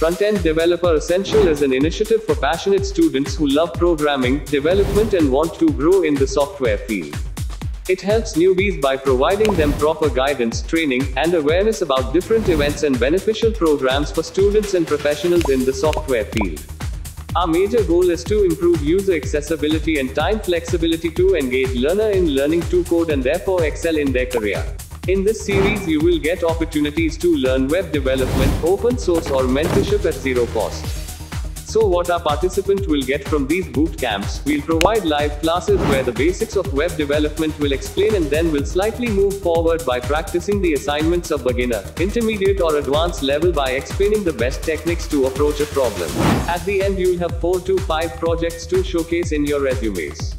Front-End Developer Essential is an initiative for passionate students who love programming, development and want to grow in the software field. It helps newbies by providing them proper guidance, training, and awareness about different events and beneficial programs for students and professionals in the software field. Our major goal is to improve user accessibility and time flexibility to engage learner in learning to code and therefore excel in their career. In this series you will get opportunities to learn web development, open source or mentorship at zero cost. So what our participant will get from these boot camps, we'll provide live classes where the basics of web development will explain and then we'll slightly move forward by practicing the assignments of beginner, intermediate or advanced level by explaining the best techniques to approach a problem. At the end you'll have 4 to 5 projects to showcase in your resumes.